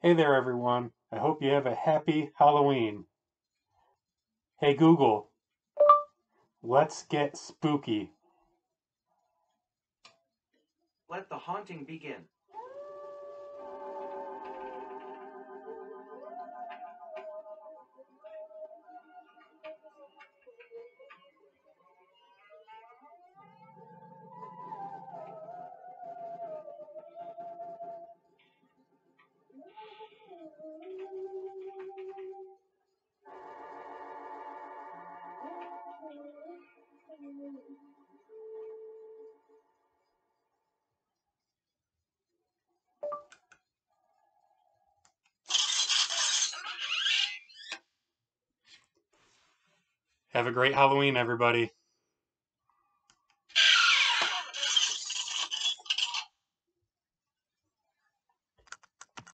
Hey there, everyone. I hope you have a happy Halloween. Hey, Google, let's get spooky. Let the haunting begin. Have a great Halloween, everybody.